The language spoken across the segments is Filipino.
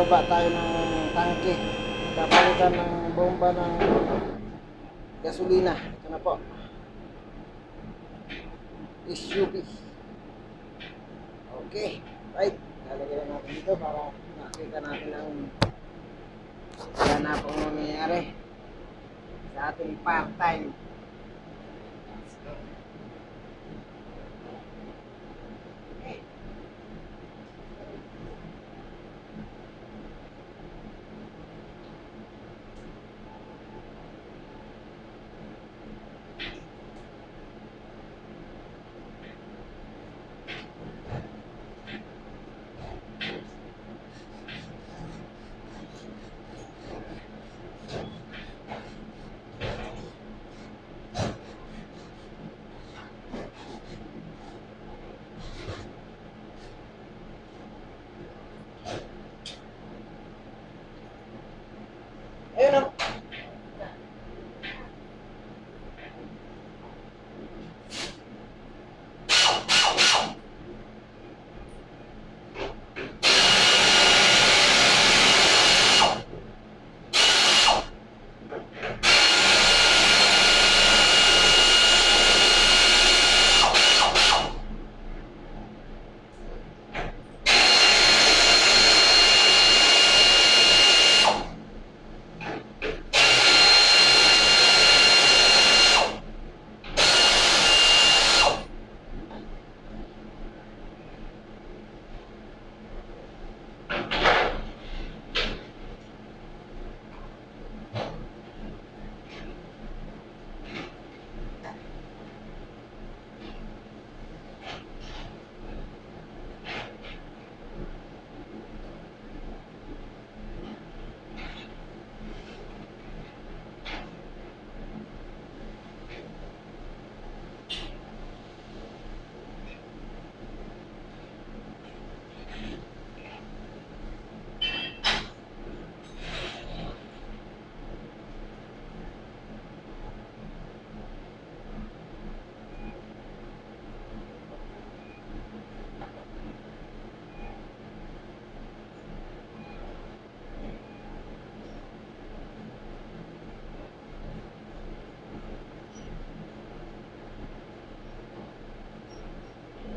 baba tayo ng tangke. Kapalitan ng bomba ng gasolina. Ito na po. SUV. Okay. Right. Lalagyan natin dito para makita natin ang yan na pong nangyayari sa ating part-time.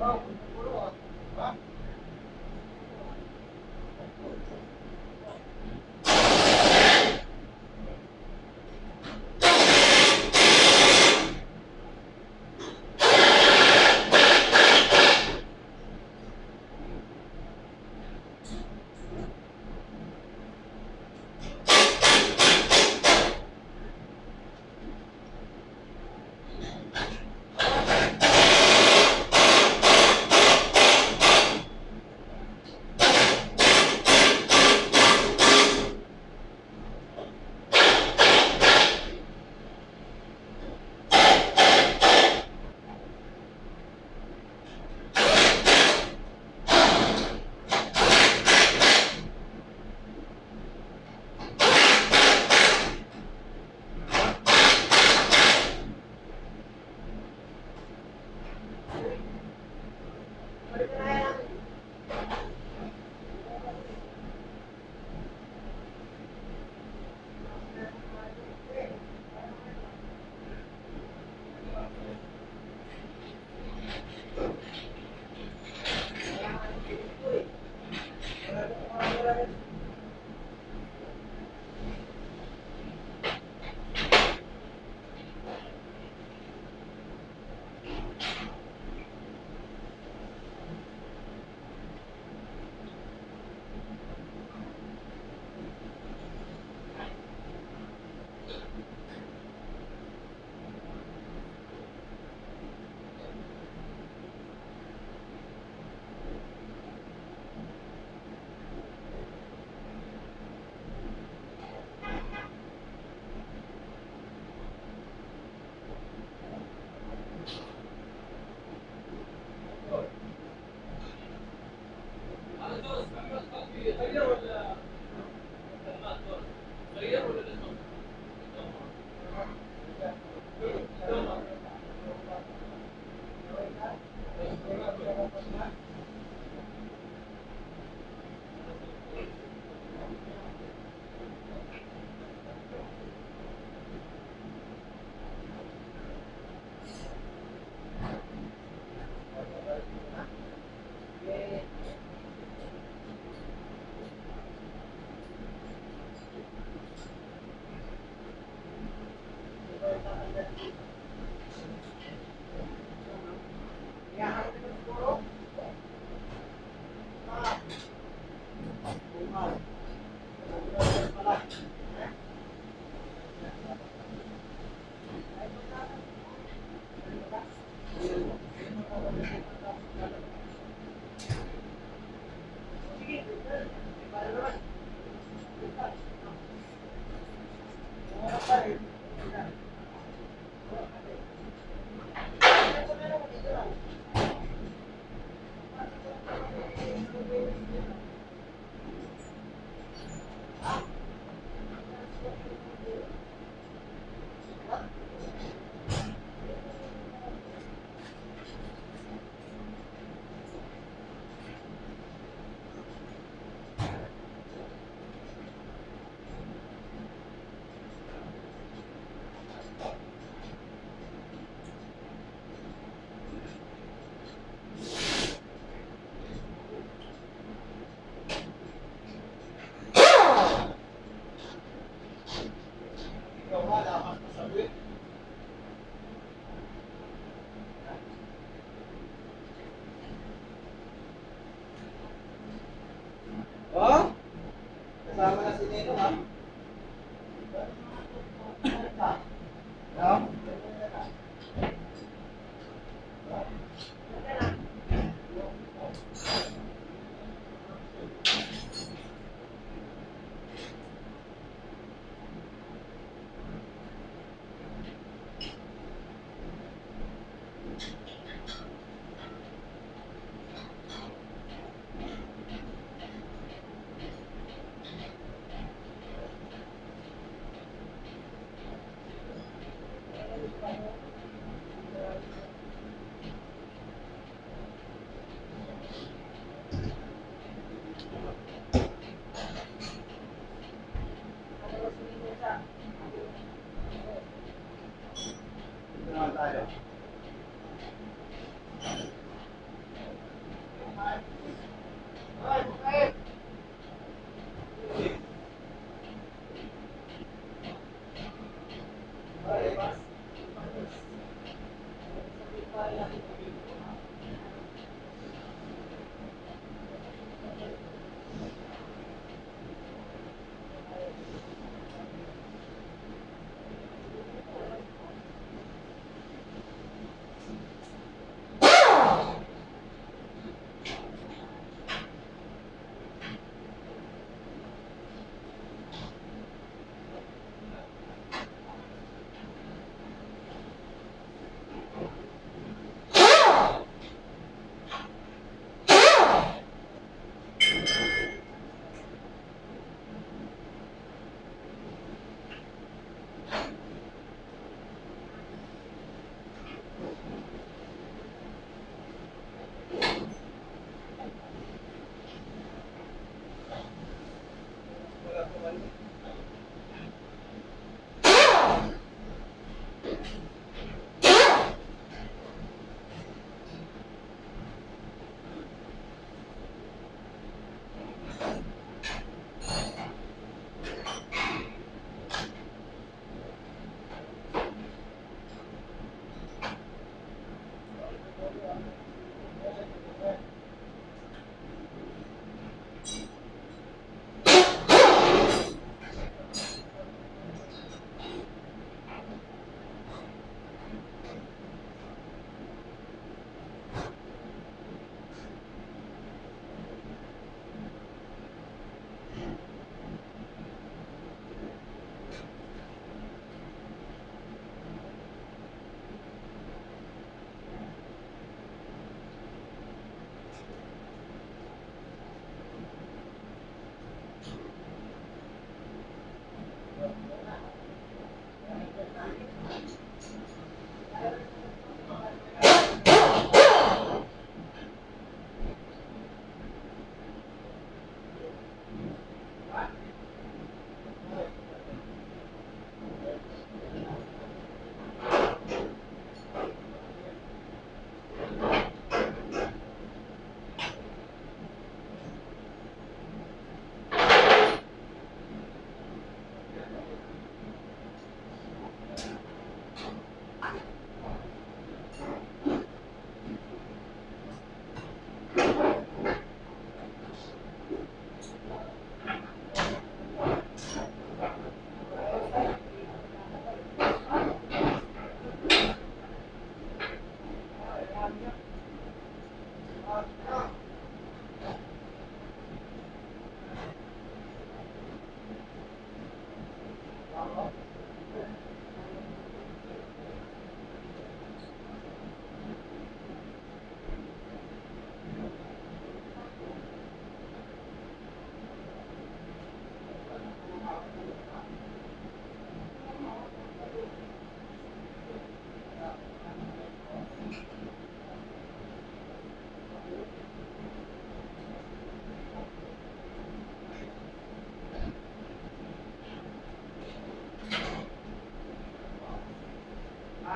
啊不是我啊あ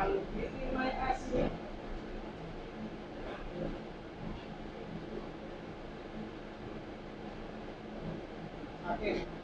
Thank you.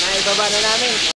Naibaba na namin.